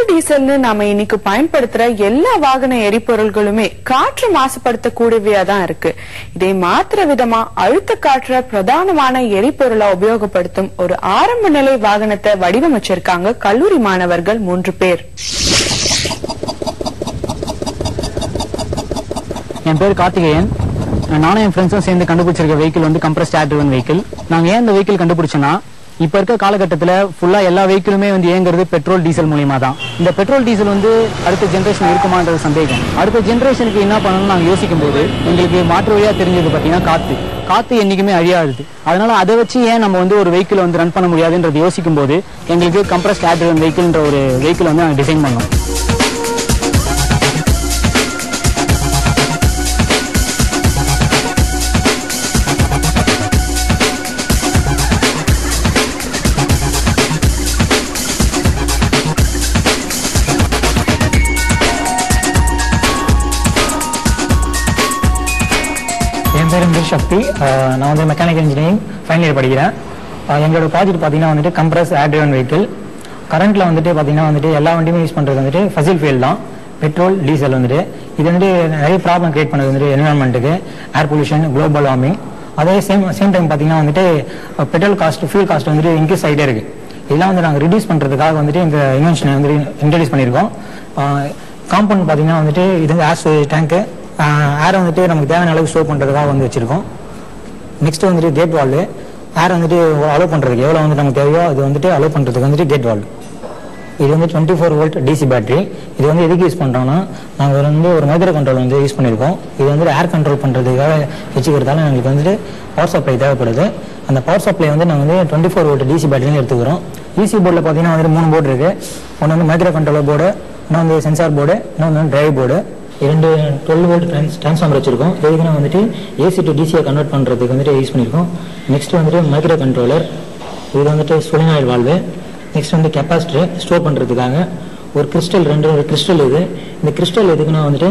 Petrol டீசல்னு நாம இன்னைக்கு பயன்படுத்துற எல்லா வாகன எரிபொருள்களுமே காற்று மாசுபடுத்தக்கூடியவையா தான் இருக்கு. இதை மாத்திர விதமா அழுத்த காற்ற பிரதானமான எரிபொருளா உபயோகப்படுத்தும் ஒரு ஆரம்ப நிலை வாகனத்தை வடிவமைச்சிருக்காங்க கல்லூரி மாணவர்கள் மூன்று பேர். என் பேர் கார்த்திகேயன். நானும் என் ஃப்ரெண்ட்ஸும் சேர்ந்து கண்டுபிடிச்சிருக்க வெஹிக்கிள் வந்து கம்ப்ரஸ்ட் ஏர் ட்ரிவன் வெஹிக்கிள் நாங்கள் ஏன் இந்த வெஹிக்கிள் கண்டுபிடிச்சோம்னா இப்ப இருக்க காலகட்டத்தில் ஃபுல்லா எல்லா வெஹிக்கிளுமே வந்து இயங்குறது பெட்ரோல் டீசல் மூலியமா தான் இந்த பெட்ரோல் டீசல் வந்து அடுத்த ஜென்ரேஷன் இருக்குமான்றது சந்தேகம். அடுத்த ஜென்ரேஷனுக்கு என்ன பண்ணணும்னு நாங்க யோசிக்கும் போது எங்களுக்கு மாற்று வழியா தெரிஞ்சது பாத்தீங்கன்னா காத்து. காத்து என்னைக்குமே அழியாது. அதனால அதை வச்சு ஏன் நம்ம வந்து ஒரு வெஹிக்கிள் வந்து ரன் பண்ண முடியாதுன்றது யோசிக்கும் போது எங்களுக்கு கம்ப்ரஸ்ட் ஏர் வெஹிக்கிள்ன்ற ஒரு வெஹிக்கிள் வந்து நாங்கள் டிசைன் பண்ணோம். என் பேர் வந்து சக்தி நான் வந்து மெக்கானிக்கல் இன்ஜினியரிங் ஃபைனல் இயர் படிக்கிறேன். எங்களோட ப்ராஜெக்ட் பார்த்தீங்கன்னா வந்துட்டு கம்ப்ரஸ் ஏர் ட்ரிவன் வெஹிக்கிள் கரண்ட்டில் வந்துட்டு பார்த்தீங்கன்னா வந்துட்டு எல்லா வண்டியுமே யூஸ் பண்ணுறது வந்துட்டு ஃபசில் ஃபியூல் தான். பெட்ரோல் டீசல் வந்துட்டு. இது வந்துட்டு நிறைய ப்ராப்ளம் கிரியேட் பண்ணுறது வந்துட்டு என்வரான்மெண்ட்டுக்கு ஏர் பொல்யூஷன் குளோபல் வார்மிங் அதே சேம் சேம் டைம் பார்த்தீங்கன்னா வந்துட்டு பெட்ரோல் காஸ்ட் ஃபியூல் காஸ்ட் வந்துட்டு இன்க்ரீஸ் ஆகிட்டே இருக்கு. இதெல்லாம் வந்து நாங்கள் ரிடியூஸ் பண்ணுறதுக்காக வந்துட்டு இந்த இன்வென்ஷனை வந்து இன்ட்ரடியூஸ் பண்ணியிருக்கோம். காம்பவுண்ட் பார்த்தீங்கன்னா வந்துட்டு இது வந்து ஏர் டேங்க்கு ஏர் வந்துட்டு நமக்கு தேவையான அளவு ஸ்டோர் பண்ணுறதுக்காக வந்து வச்சிருக்கோம். நெக்ஸ்ட் வந்துட்டு கேட் வால்வு ஏர் வந்துட்டு அலோவ் பண்ணுறதுக்கு எவ்வளோ வந்து நமக்கு தேவையோ அது வந்துட்டு அலோவ் பண்ணுறதுக்கு வந்துட்டு கேட் வால் இது வந்து twenty four volt DC battery இது வந்து எதுக்கு யூஸ் பண்ணுறோம்னா நாங்கள் வந்து ஒரு மைக்ரோ கண்ட்ரோல் வந்து யூஸ் பண்ணியிருக்கோம் இது வந்து ஏர் கண்ட்ரோல் பண்ணுறதுக்காக வச்சுக்கிறதால எங்களுக்கு வந்துட்டு பவர் சப்ளை தேவைப்படுது. அந்த பவர் சப்ளை வந்து நாங்கள் வந்து டுவெண்ட்டி ஃபோர் வோல்ட் டிசி பேட்டரியும் எடுத்துக்கிறோம். டிசி போர்டில் பார்த்தீங்கன்னா வந்துட்டு மூணு போர்டு இருக்குது ஒன்று வந்து மைக்ரோ கண்ட்ரோலர் போர்டு இன்னும் வந்து சென்சார் போர்டு இன்னொன்று வந்து டிரைவ் போர்டு இரண்டு டுவெல் வோல்ட் ட்ரான்ஸ் ட்ரான்ஸ்ஃபார்மர் வச்சிருக்கோம். இதுக்குன்னா வந்துட்டு ஏசி டு டிசியை கன்வெர்ட் பண்ணுறதுக்கு வந்துட்டு யூஸ் பண்ணியிருக்கோம் நெக்ஸ்ட் வந்துட்டு மைக்ரோ கண்ட்ரோலர் இது வந்துட்டு சுலினாயில் வால்வு நெக்ஸ்ட் வந்து கெப்பாசிட்டர் ஸ்டோர் பண்ணுறதுக்காக ஒரு கிறிஸ்டல் ரெண்டு கிறிஸ்டல் இது. இந்த கிறிஸ்டல் எதுக்குன்னா வந்துட்டு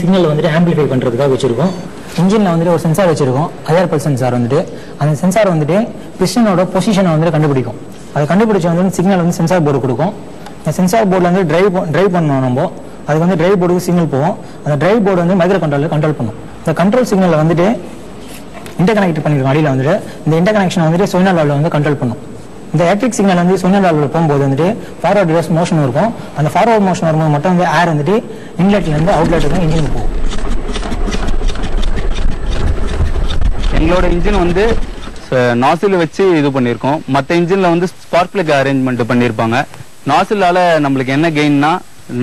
சிக்னல் வந்துட்டு ஆம்பிளிஃபை பண்ணுறதுக்காக வச்சுருக்கோம். இன்ஜினில் வந்துட்டு ஒரு சென்சார் வச்சுருக்கோம். அயர் பல் சென்சார் வந்துட்டு. அந்த சென்சார் வந்துட்டு பிஸ்டனோட பொசிஷனை வந்துட்டு கண்டுபிடிக்கும். அதை கண்டுபிடிச்ச வந்து சிக்னல் வந்து சென்சார் போர்டு கொடுக்கும். இந்த சென்சார் போர்டில் வந்து டிரைவ் டிரைவ் பண்ணணும் நம்ம. அதுக்கு வந்து டிரைவ் போர்டுக்கு சிக்னல் போகும். அந்த டிரைவ் போர்டு வந்து மைக்ரோ கண்ட்ரோலில் கண்ட்ரோல் பண்ணும். இந்த கண்ட்ரோல் சிக்னலில் வந்துட்டு இன்டர் கனெக்ட் பண்ணிருக்கோம் அடியில் வந்துட்டு இந்த இன்டர் கனெக்ஷனை வந்துட்டு சோனால் வால்வில் வந்து கண்ட்ரோல் பண்ணும். இந்த எலக்ட்ரிக் சிக்னல் வந்து சோனால் வால்வில் போகும்போது வந்துட்டு ஃபார்வர்ட் ரிவர்ஸ் மோஷன் இருக்கும். அந்த ஃபார்வர்ட் மோஷன் வரும்போது மட்டும் வந்து ஏர் வந்துட்டு இன்லெட்லேருந்து இருந்து அவுட்லெட்டுக்கு இன்ஜின் போகும். எங்களோட இன்ஜின் வந்து நாசில் வச்சு இது பண்ணியிருக்கோம் மற்ற இன்ஜினில் வந்து ஸ்பார்க் பிளக் அரேஞ்ச்மெண்ட் பண்ணியிருப்பாங்க நாசிலால நம்மளுக்கு என்ன கெயின்னா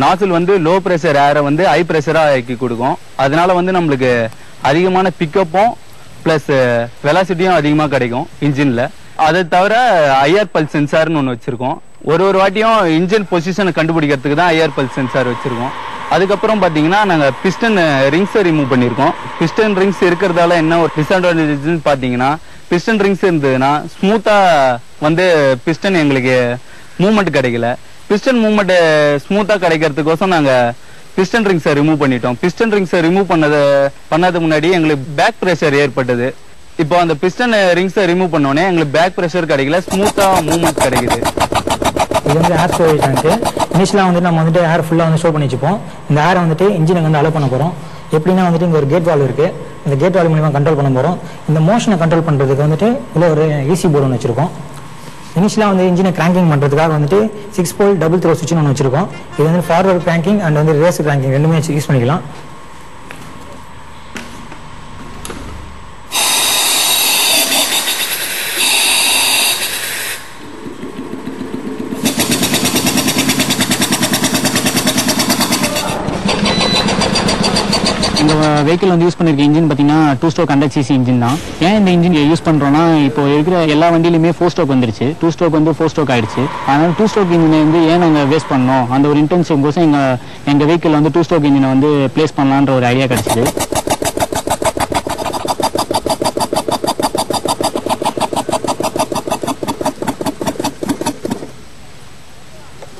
நாசில் வந்து லோ ப்ரெஷர் ஏரை வந்து ஹை ப்ரெஷராக ஆக்கி கொடுக்கும். அதனால வந்து நம்மளுக்கு அதிகமான பிக்கப்பும் ப்ளஸ் வெலாசிட்டியும் அதிகமாக கிடைக்கும் இன்ஜினில் அதை தவிர ஐஆர் பல் சென்சார்னு ஒன்று வச்சுருக்கோம். ஒரு ஒரு வாட்டியும் இன்ஜின் பொசிஷனை கண்டுபிடிக்கிறதுக்கு தான் ஐஆர் பல் சென்சார் வச்சுருக்கோம். அதுக்கப்புறம் பார்த்தீங்கன்னா நாங்கள் பிஸ்டன் ரிங்ஸை ரிமூவ் பண்ணியிருக்கோம். பிஸ்டன் ரிங்ஸ் இருக்கிறதால என்ன ஒரு டிஸ்அட்வான்டேஜ்னு பார்த்தீங்கன்னா பிஸ்டன் ரிங்ஸ் இருந்ததுன்னா ஸ்மூத்தாக வந்து பிஸ்டன் எங்களுக்கு மூவ்மெண்ட் கிடைக்கல. பிஸ்டன் மூவ்மெண்ட் ஸ்மூத்தா கிடைக்கிறதுக்கோசம் நாங்க பிஸ்டன் ரிங்ஸை ரிமூவ் பண்ணிட்டோம். பிஸ்டன் ரிங்ஸை ரிமூவ் பண்ணது பண்ணது முன்னாடி எங்களுக்கு பேக் ப்ரெஷர் ஏற்பட்டது. இப்போ அந்த பிஸ்டன் ரிங்ஸை ரிமூவ் பண்ணோடனே எங்களுக்கு பேக் ப்ரெஷர் கிடைக்கல. ஸ்மூத்தா மூவ்மெண்ட் கிடைக்குது. இது வந்து ஏர் ஸ்டோரேஜ் டேங்க்கு இனிஷியலாக வந்துட்டு நம்ம வந்துட்டு ஏர் ஃபுல்லாக வந்து ஸ்டோர் பண்ணி வச்சுப்போம். இந்த ஏரை வந்துட்டு இன்ஜினுக்கு வந்து அலோ பண்ண போகிறோம் எப்படின்னா வந்துட்டு இங்கே ஒரு கேட் வால் இருக்குது இந்த கேட் வால் மூலியமாக கண்ட்ரோல் பண்ண போகிறோம் இந்த மோஷனை கண்ட்ரோல் பண்ணுறதுக்கு வந்துட்டு இல்லை ஒரு ஏசி போர்டு ஒன்று வச்சுருக்கோம். இனிஷியலாக வந்து இன்ஜினை கிராங்கிங் பண்ணுறதுக்காக வந்துட்டு சிக்ஸ் போல் டபுள் த்ரோ சுவிட்ச்னு ஒன்று வச்சிருக்கோம். இது வந்து ஃபார்வர்ட் கிராங்கிங் அண்ட் வந்து ரேஸ் கிராங்கிங் ரெண்டுமே யூஸ் பண்ணிக்கலாம். இந்த வெஹிக்கிள் வந்து யூஸ் பண்ணிருக்க இன்ஜின் பார்த்தீங்கன்னா two stroke hundred CC engine தான். ஏன் இந்த இன்ஜின் யூஸ் பண்ணுறோம்னா இப்போ இருக்கிற எல்லா வண்டியிலுமே ஃபோர் ஸ்ட்ரோக் வந்துருச்சு. டூ ஸ்ட்ரோக் வந்து ஃபோர் ஸ்ட்ரோக் ஆயிடுச்சு. அதனால டூ ஸ்ட்ரோக் இன்ஜினை வந்து ஏன் நாங்கள் வேஸ்ட் பண்ணோம்? அந்த ஒரு இன்டென்ஷன் கோசம் எங்கள் எங்கள் வெஹிக்கிள் வந்து டூ ஸ்ட்ரோக் இன்ஜினை வந்து ப்ளேஸ் பண்ணலான்ற ஒரு ஐடியா கிடச்சிது.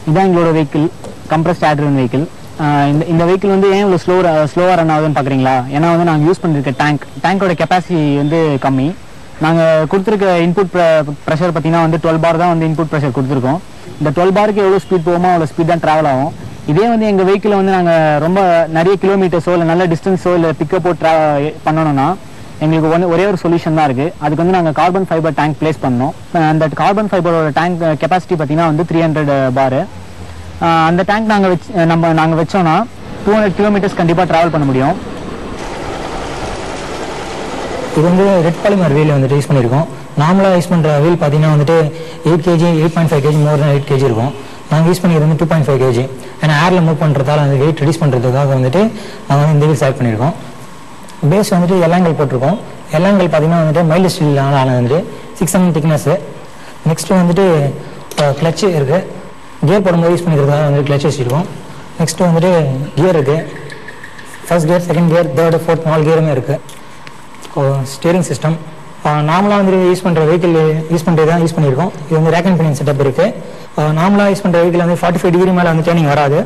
இதான் எங்களோட வெஹிக்கிள் கம்ப்ரஸ்ட் ஆட்ரன் வெஹிக்கிள் இந்த இந்த வெஹிக்கிள் வந்து ஏன் இவ்வளோ ஸ்லோ ஸ்லோவாக ரன் ஆகுதுன்னு பார்க்குறீங்களா ஏன்னா வந்து நாங்கள் யூஸ் பண்ணிருக்க டேங்க் டேங்கோட கெப்பாசிட்டி வந்து கம்மி. நாங்கள் கொடுத்துருக்க இன்புட் ப்ரெஷர் பார்த்தீங்கன்னா வந்து டுவெல் பார் தான் வந்து இன்புட் ப்ரெஷர் கொடுத்துருக்கோம். இந்த டுவெல் பாருக்கு எவ்வளோ ஸ்பீட் போகுமோ அவ்வளோ ஸ்பீட் தான் ட்ராவல் ஆகும். இதே வந்து எங்கள் வெஹிக்கிளை வந்து நாங்கள் ரொம்ப நிறைய கிலோமீட்டர்ஸோ இல்லை நல்ல டிஸ்டன்ஸோ இல்லை பிக்கப்போ ட்ரா பண்ணணும்னா எங்களுக்கு ஒன்று ஒரே ஒரு சொல்யூஷன் தான் இருக்குது அதுக்கு வந்து நாங்கள் கார்பன் ஃபைபர் டேங்க் ப்ளேஸ் பண்ணோம் அந்த கார்பன் ஃபைபரோட டேங்க் கெப்பாசிட்டி பார்த்தீங்கன்னா வந்து த்ரீ ஹண்ட்ரட் பாரு அந்த டேங்க் நாங்கள் வச்சு நம்ம நாங்கள் வச்சோன்னா டூ ஹண்ட்ரட் கிலோமீட்டர்ஸ் கண்டிப்பாக ட்ராவல் பண்ண முடியும். இது வந்து ரெட் பாலிமர் வீல் வந்துட்டு யூஸ் பண்ணியிருக்கோம் நார்மலாக யூஸ் பண்ணுற வீல் பார்த்தீங்கன்னா வந்துட்டு eight KG eight point five KG more தான் எயிட் கேஜி இருக்கும். நாங்கள் யூஸ் பண்ணிக்கிறது வந்து டூ பாயிண்ட் ஃபைவ் கேஜி ஏன்னா ஏரில் மூவ் பண்ணுறதால அந்த வெயிட் ரெடியூஸ் பண்ணுறதுக்காக வந்துட்டு நாங்கள் வந்து இந்த வீல் செலக்ட் பண்ணியிருக்கோம் பேஸ் வந்துட்டு எல்லாங்கல் போட்டிருக்கோம். எல்லாங்கல் பார்த்தீங்கன்னா வந்துட்டு மைல்டு ஸ்டீலான ஆனது வந்துட்டு சிக்ஸ் எம்எம் திக்னஸ்ஸு நெக்ஸ்ட்டு வந்துட்டு கிளச்சு இருக்குது கியர் போடும்போது யூஸ் பண்ணிக்கிறதுக்காக வந்து கிளச் வச்சுருக்கோம். நெக்ஸ்ட்டு வந்துட்டு கியர் இருக்குது first gear second gear third fourth நாலு கியருமே இருக்குது ஸ்டீரிங் சிஸ்டம் நார்மலாக வந்துட்டு யூஸ் பண்ணுற வெஹிக்கிள் யூஸ் பண்ணுறது தான் யூஸ் பண்ணியிருக்கோம். இது வந்து ரேக் அண்ட் பினிங் செட்டப் இருக்குது நார்மலாக யூஸ் பண்ணுற வெஹிக்கிள் வந்து ஃபார்ட்டி ஃபைவ் டிகிரி மேலே வந்து டேர்னிங் வராது.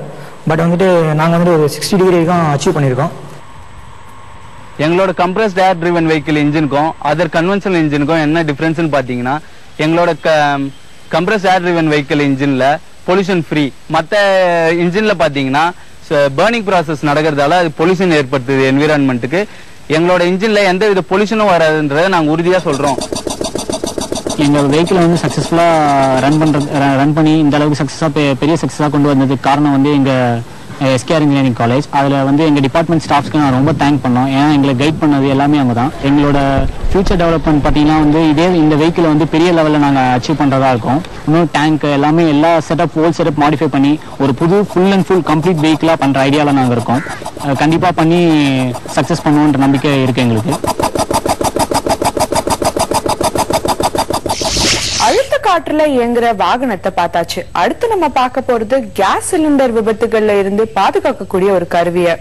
பட் வந்துட்டு நாங்கள் வந்துட்டு ஒரு சிக்ஸ்டி டிகிரி வரைக்கும் அச்சீவ் பண்ணியிருக்கோம். எங்களோட கம்ப்ரஸ்ட் ஏர் ட்ரிவன் வெஹிக்கிள் இன்ஜினுக்கும் அதர் கன்வென்ஷனல் இன்ஜினுக்கும் என்ன டிஃப்ரென்ஸ்னு பார்த்தீங்கன்னா எங்களோட கம்ப்ரஸ் ஏர் ட்ரிவன் வெஹிக்கிள் இன்ஜினில் பொல்யூஷன் ஃப்ரீ மற்ற இன்ஜின்ல பார்த்தீங்கன்னா பேர்னிங் ப்ராசஸ் நடக்கிறதால அது பொல்யூஷன் ஏற்படுத்துது என்விரான்மெண்ட்டுக்கு எங்களோட இன்ஜினில் எந்த வித பொல்யூஷனும் வராதுன்றதை நாங்கள் உறுதியாக சொல்கிறோம் எங்கள் வெஹிக்கிள் வந்து சக்ஸஸ்ஃபுல்லாக ரன் பண்ணுறது ரன் பண்ணி இந்த அளவுக்கு சக்ஸஸாக பெரிய சக்ஸஸாக கொண்டு வந்ததுக்கு காரணம் வந்து எங்கள் எஸ்கேஆர் இன்ஜினியரிங் காலேஜ் அதில் வந்து எங்கள் டிபார்ட்மெண்ட் ஸ்டாஃப்ஸ்க்கு நான் ரொம்ப தேங்க் பண்ணோம். ஏன்னா எங்களை கைட் பண்ணது எல்லாமே அவங்க தான். எங்களோட ஃபியூச்சர் டெவலப்மெண்ட் பார்த்தீங்கன்னா வந்து இதே இந்த வெஹிக்கிளை வந்து பெரிய லெவலில் நாங்கள் அச்சீவ் பண்ணுறதா இருக்கோம். இன்னும் டேங்க் எல்லாமே எல்லா செட்டப் ஹோல் செட்டப் மாடிஃபை பண்ணி ஒரு புது ஃபுல் அண்ட் ஃபுல் கம்ப்ளீட் வெஹிக்கிளாக பண்ணுற ஐடியாவில் நாங்கள் இருக்கோம். கண்டிப்பாக பண்ணி சக்ஸஸ் பண்ணுவோன்ற நம்பிக்கை இருக்குது எங்களுக்கு அழுத்த காற்றுல இயங்குற வாகனத்தை பார்த்தாச்சு. அடுத்து நம்ம பார்க்க போறது கேஸ் சிலிண்டர் விபத்துகள்ல இருந்து பாதுகாக்கக்கூடிய ஒரு கருவியை.